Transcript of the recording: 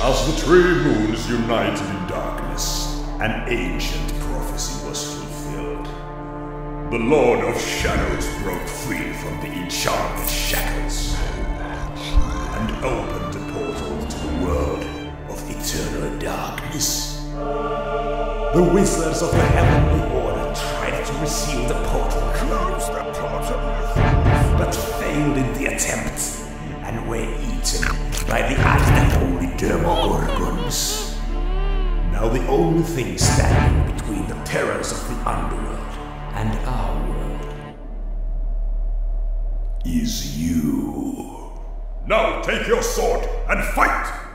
As the three moons united in darkness, an ancient prophecy was fulfilled. The Lord of Shadows broke free from the enchanted shackles and opened the portal to the world of eternal darkness. The wizards of the Heavenly Order tried to reseal the portal, Close the portal. but failed in the attempt and were eaten by the Demogorgons. Now the only thing standing between the terrors of the underworld and our world is you. Now take your sword and fight!